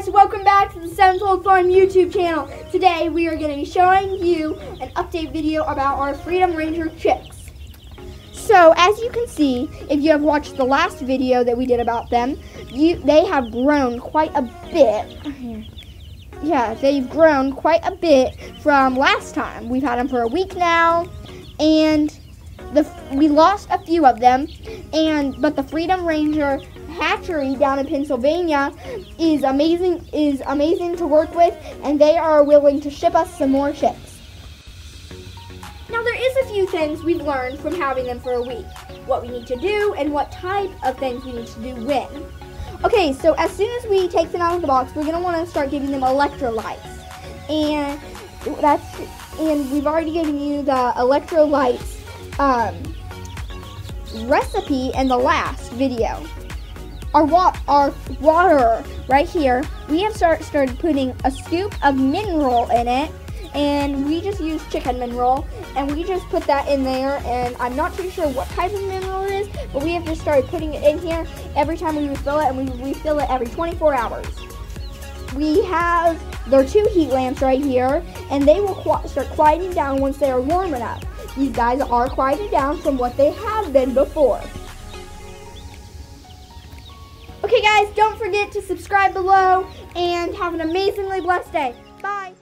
guys, welcome back to the Sevenfold Farm YouTube channel. Today we are going to be showing you an update video about our Freedom Ranger chicks. So as you can see, if you have watched the last video that we did about them, you they have grown quite a bit. Yeah, they've grown quite a bit from last time. We've had them for a week now, and the we lost a few of them, and but the Freedom Ranger hatchery down in Pennsylvania is amazing is amazing to work with and they are willing to ship us some more chicks. Now there is a few things we've learned from having them for a week. What we need to do and what type of things we need to do when. Okay, so as soon as we take them out of the box, we're gonna want to start giving them electrolytes. And that's and we've already given you the electrolytes um, recipe in the last video our, wa our water right here, we have start, started putting a scoop of mineral in it. And we just use chicken mineral. And we just put that in there. And I'm not too sure what type of mineral it is. But we have just started putting it in here every time we refill it. And we refill it every 24 hours. We have their two heat lamps right here. And they will qu start quieting down once they are warm enough. These guys are quieted down from what they have been before. Guys, don't forget to subscribe below and have an amazingly blessed day. Bye.